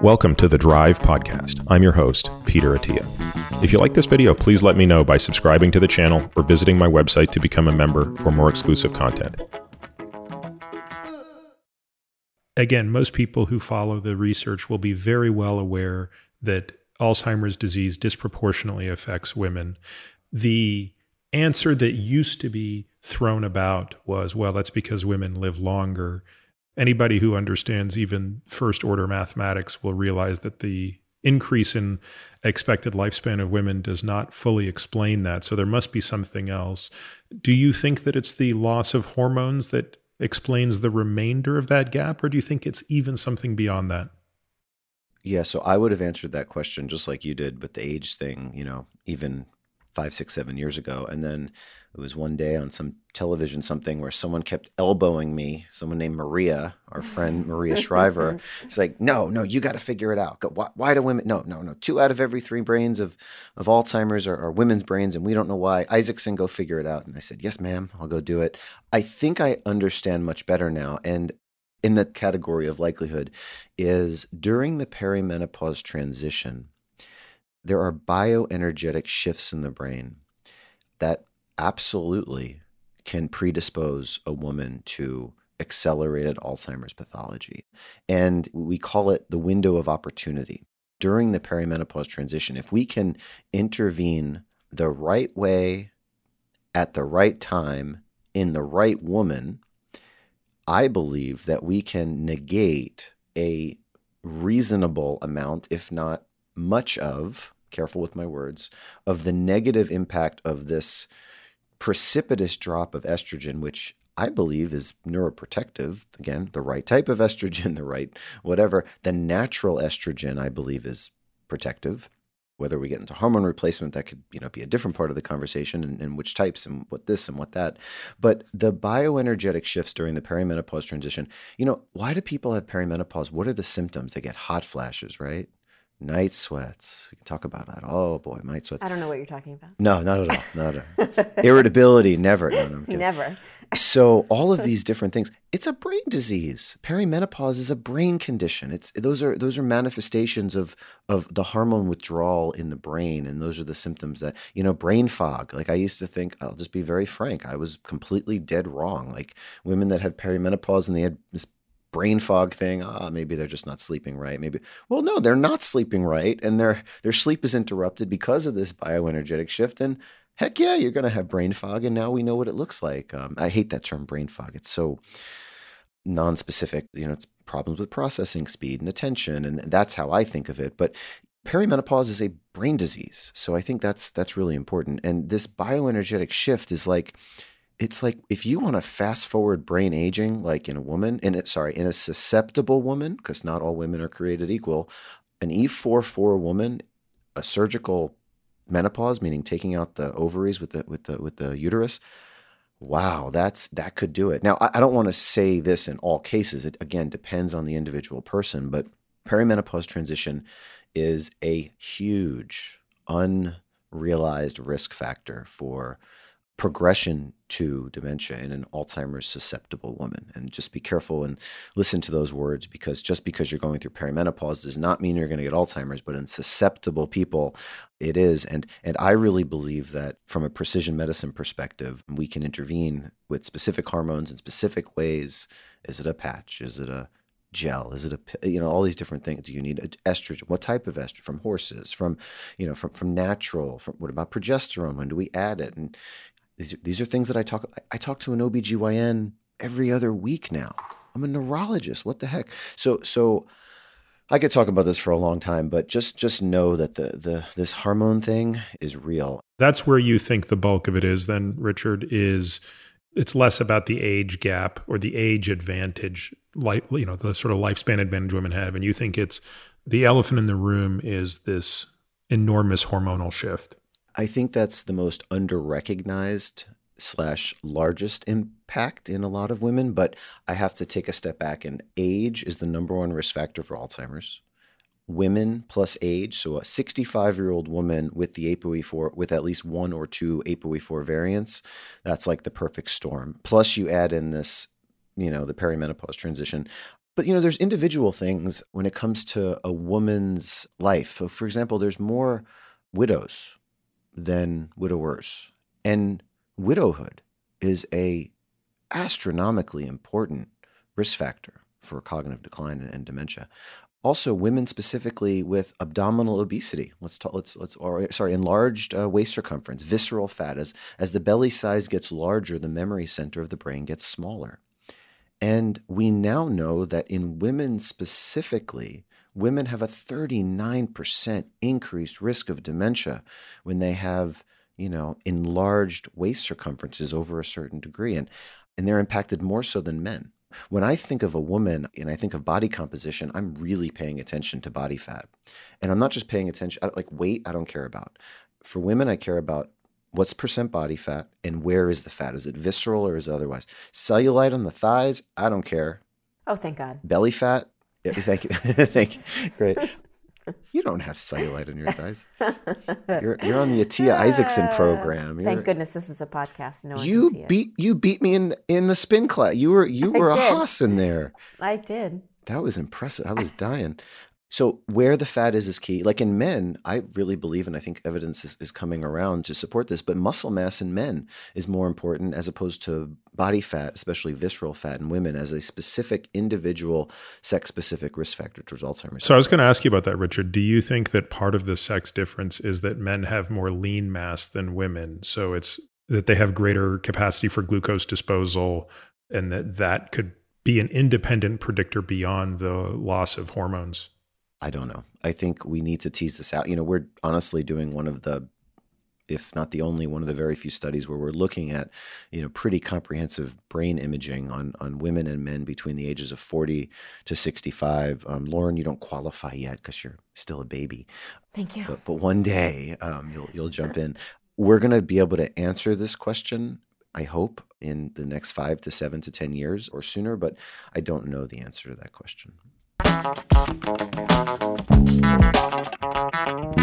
Welcome to the Drive Podcast. I'm your host, Peter Attia. If you like this video, please let me know by subscribing to the channel or visiting my website to become a member for more exclusive content. Again, most people who follow the research will be very well aware that Alzheimer's disease disproportionately affects women. The answer that used to be thrown about was, well, that's because women live longer anybody who understands even first order mathematics will realize that the increase in expected lifespan of women does not fully explain that. So there must be something else. Do you think that it's the loss of hormones that explains the remainder of that gap, or do you think it's even something beyond that? Yeah, so I would have answered that question just like you did with the age thing, you know, even five, six, seven years ago. And then it was one day on some television something where someone kept elbowing me, someone named Maria, our friend Maria Shriver. It's like, no, no, you got to figure it out. Why, why, do women? No, no, no. Two out of every three brains of, of Alzheimer's are, are women's brains, and we don't know why. Isaacson, go figure it out. And I said, yes, ma'am, I'll go do it. I think I understand much better now. And in the category of likelihood is during the perimenopause transition, there are bioenergetic shifts in the brain that absolutely can predispose a woman to accelerated Alzheimer's pathology. And we call it the window of opportunity. During the perimenopause transition, if we can intervene the right way at the right time in the right woman, I believe that we can negate a reasonable amount, if not much of, careful with my words, of the negative impact of this precipitous drop of estrogen, which I believe is neuroprotective. Again, the right type of estrogen, the right whatever. The natural estrogen, I believe, is protective. Whether we get into hormone replacement, that could you know be a different part of the conversation, and, and which types and what this and what that. But the bioenergetic shifts during the perimenopause transition. You know, why do people have perimenopause? What are the symptoms? They get hot flashes, right? Night sweats. We can talk about that. Oh boy, night sweats. I don't know what you're talking about. No, not at all. Not at all. Irritability, never. No, no, never. so all of these different things. It's a brain disease. Perimenopause is a brain condition. It's those are those are manifestations of of the hormone withdrawal in the brain, and those are the symptoms that you know. Brain fog. Like I used to think. I'll just be very frank. I was completely dead wrong. Like women that had perimenopause and they had this brain fog thing. Ah, maybe they're just not sleeping right. Maybe well, no, they're not sleeping right, and their their sleep is interrupted because of this bioenergetic shift. And heck yeah, you're going to have brain fog, and now we know what it looks like. Um, I hate that term brain fog. It's so non-specific. You know, it's problems with processing speed and attention, and that's how I think of it. But perimenopause is a brain disease, so I think that's that's really important. And this bioenergetic shift is like it's like if you want to fast forward brain aging, like in a woman, in it, sorry, in a susceptible woman, because not all women are created equal, an E44 woman, a surgical menopause, meaning taking out the ovaries with the with the with the uterus. Wow, that's that could do it. Now, I, I don't want to say this in all cases. It again depends on the individual person, but perimenopause transition is a huge unrealized risk factor for progression to dementia in an Alzheimer's susceptible woman. And just be careful and listen to those words because just because you're going through perimenopause does not mean you're going to get Alzheimer's, but in susceptible people, it is. And and I really believe that from a precision medicine perspective, we can intervene with specific hormones in specific ways. Is it a patch? Is it a gel? Is it a you know all these different things? Do you need estrogen? What type of estrogen? From horses? From you know from from natural? From what about progesterone? When do we add it? And these are, these are things that I talk I talk to an OBGYN every other week now. I'm a neurologist. What the heck? So so I could talk about this for a long time, but just just know that the the this hormone thing is real. That's where you think the bulk of it is then Richard is it's less about the age gap or the age advantage like you know the sort of lifespan advantage women have and you think it's the elephant in the room is this enormous hormonal shift. I think that's the most underrecognized slash largest impact in a lot of women. But I have to take a step back, and age is the number one risk factor for Alzheimer's. Women plus age, so a 65 year old woman with the ApoE4 with at least one or two ApoE4 variants, that's like the perfect storm. Plus, you add in this, you know, the perimenopause transition. But you know, there's individual things when it comes to a woman's life. So, for example, there's more widows than widowers, and widowhood is a astronomically important risk factor for cognitive decline and, and dementia. Also, women specifically with abdominal obesity. Let's talk. Let's let's or sorry, enlarged uh, waist circumference, visceral fat. As as the belly size gets larger, the memory center of the brain gets smaller. And we now know that in women specifically, women have a 39% increased risk of dementia when they have, you know, enlarged waist circumferences over a certain degree. And, and they're impacted more so than men. When I think of a woman and I think of body composition, I'm really paying attention to body fat. And I'm not just paying attention, like weight, I don't care about. For women, I care about what's percent body fat and where is the fat? Is it visceral or is it otherwise? Cellulite on the thighs, I don't care. Oh, thank God. Belly fat, yeah, thank you. thank you. Great. You don't have cellulite on your thighs. You're you're on the Attia Isaacson ah, program. You're, Thank goodness this is a podcast. No one you can see beat you beat me in in the spin class. You were you were a did. hoss in there. I did. That was impressive. I was dying. So where the fat is is key. Like in men, I really believe, and I think evidence is, is coming around to support this, but muscle mass in men is more important as opposed to body fat, especially visceral fat in women, as a specific individual sex specific risk factor towards Alzheimer's. So I was going to ask you about that, Richard. Do you think that part of the sex difference is that men have more lean mass than women? So it's that they have greater capacity for glucose disposal and that that could be an independent predictor beyond the loss of hormones? I don't know. I think we need to tease this out. You know, we're honestly doing one of the, if not the only one of the very few studies where we're looking at, you know, pretty comprehensive brain imaging on on women and men between the ages of 40 to 65. Um, Lauren, you don't qualify yet because you're still a baby, Thank you. but but one day um, you'll you'll jump in. We're going to be able to answer this question. I hope in the next five to seven to ten years or sooner, but I don't know the answer to that question. Thank you.